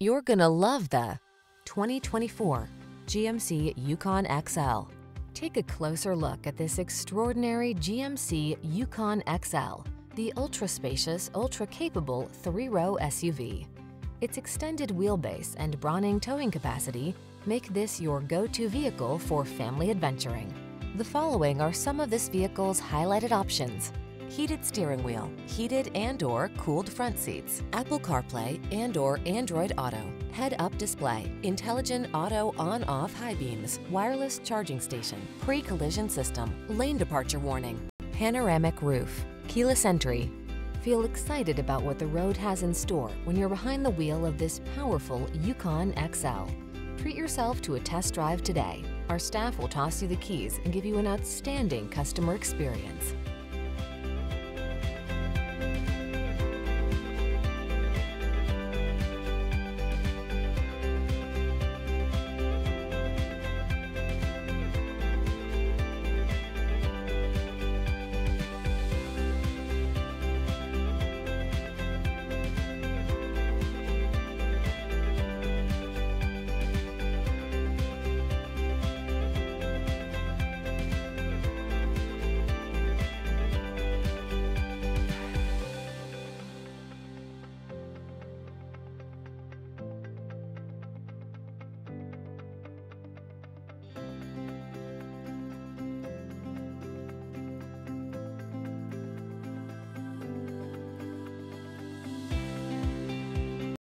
You're gonna love the 2024 GMC Yukon XL. Take a closer look at this extraordinary GMC Yukon XL, the ultra-spacious, ultra-capable three-row SUV. Its extended wheelbase and brawning towing capacity make this your go-to vehicle for family adventuring. The following are some of this vehicle's highlighted options. Heated steering wheel, heated and or cooled front seats, Apple CarPlay and or Android Auto, head-up display, intelligent auto on-off high beams, wireless charging station, pre-collision system, lane departure warning, panoramic roof, keyless entry. Feel excited about what the road has in store when you're behind the wheel of this powerful Yukon XL. Treat yourself to a test drive today. Our staff will toss you the keys and give you an outstanding customer experience.